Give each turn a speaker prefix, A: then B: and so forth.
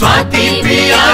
A: Swati Piyan